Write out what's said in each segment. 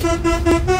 Thank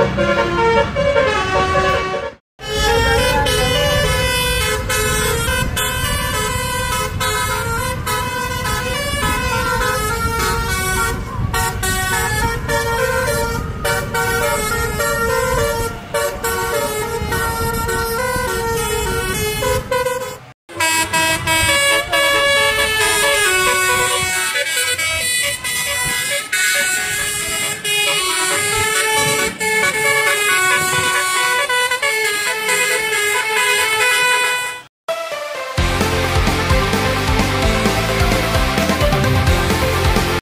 Thank you.